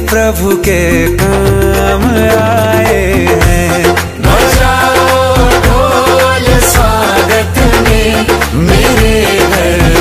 प्रभु के काम आए हैं। स्वागत में मेरे घर।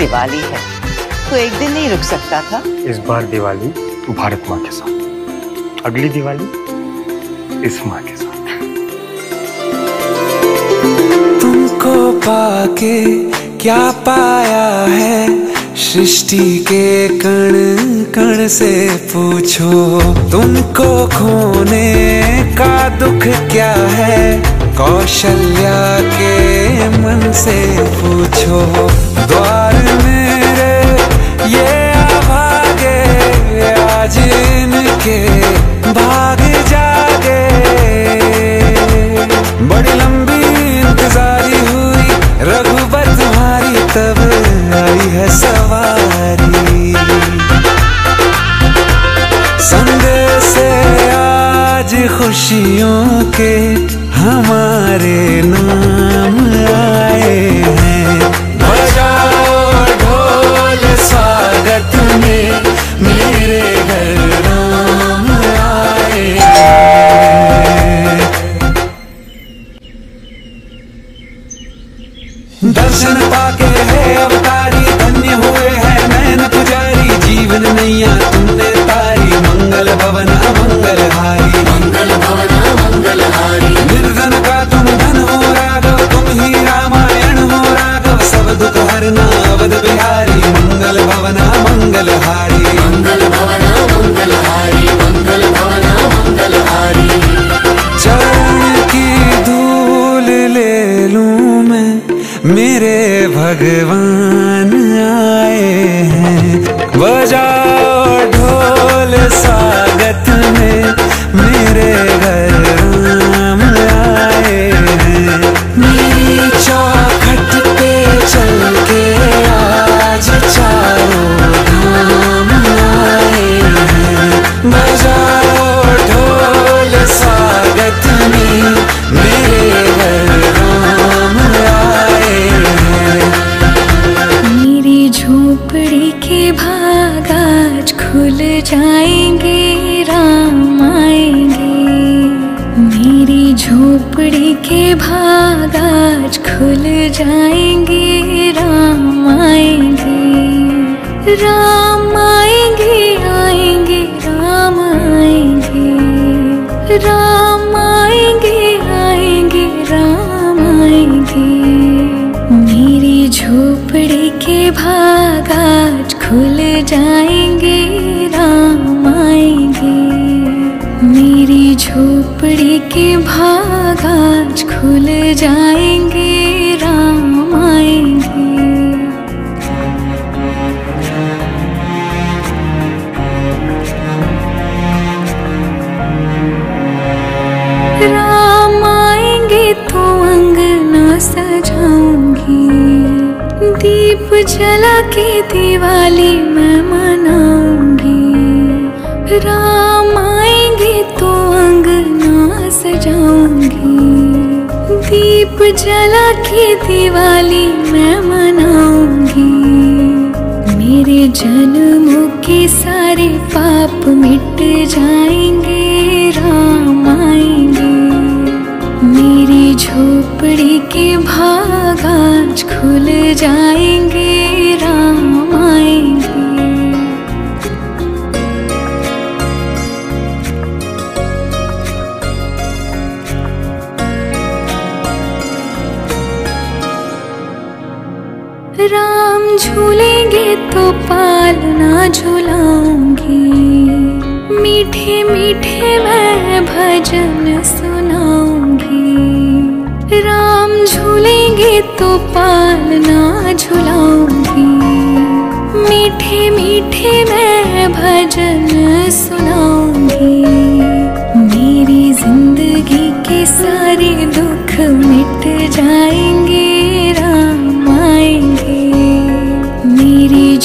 दिवाली है। तो एक दिन नहीं रुक सकता था? इस बार दिवाली भारत माँ के साथ। अगली दिवाली इस माँ के साथ। तुमको पाके क्या पाया है? सृष्टि के कण कण से पूछो। तुमको खोने का दुख क्या है? कौशल्या के मन से पूछो। द्वार आज खुशियों के हमारे नाम। मेरे भगवान। खुल जाएँगे, राम आएँगे। मेरी झोपड़ी के भाग आज खुल जाएँगे, राम आएँगे। राम आएँगे आएँगे, राम आएँगे। राम आएँगे आएँगे, राम आएँगे। मेरी झोपड़ी के भाग आज खुल जाएँगे के भाग आज खुल जाएँगे, राम आएँगे। राम आएँगे तो अंगना सजाऊँगी। दीप जला के दिवाली मैं मनाऊँगी। राम सजाऊँगी दीप जला के दिवाली मैं मनाऊँगी। मेरे जन्मों के सारे पाप मिट जाएँगे राम झूलेंगे तो पालना झूलाऊँगी। मीठे मीठे मैं भजन सुनाऊँगी। राम झूलेंगे तो पालना झूलाऊँगी। मीठे मीठे मैं भजन सुनाऊँगी। मेरी ज़िंदगी के सारे दुख मिट जाएँगे।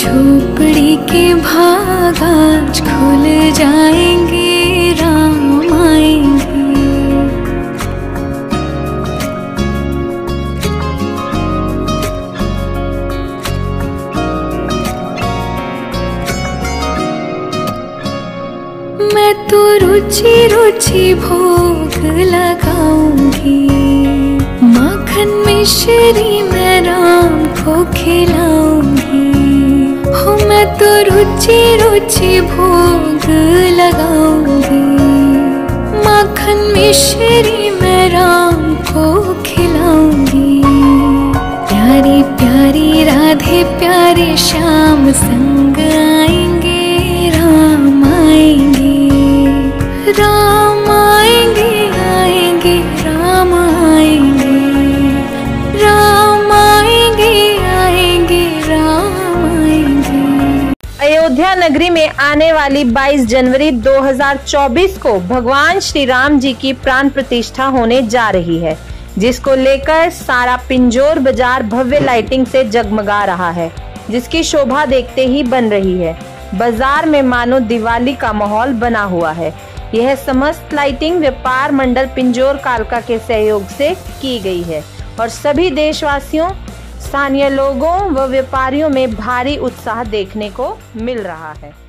झोपड़ी के भाग आज खुल जाएँगे, राम आएँगे। मैं तो रुचि रुचि भोग लगाऊँगी। माखन मिश्री मैं राम को हो मैं तो रुचि रुचि भोग लगाऊँगी। माखन मिश्री मैं राम को खिलाऊँगी। प्यारी प्यारी राधे प्यारे श्याम संग। नगरी में आने वाली 22 जनवरी 2024 को भगवान श्री राम जी की प्राण प्रतिष्ठा होने जा रही है, जिसको लेकर सारा पिंजोर बाज़ार भव्य लाइटिंग से जगमगा रहा है, जिसकी शोभा देखते ही बन रही है। बाज़ार में मानो दिवाली का माहौल बना हुआ है। यह समस्त लाइटिंग व्यापार मंडल पिंजोर कालका के सहयोग से की गई है और सभी देशवासियों स्थानीय लोगों व व्यापारियों में भारी उत्साह देखने को मिल रहा है।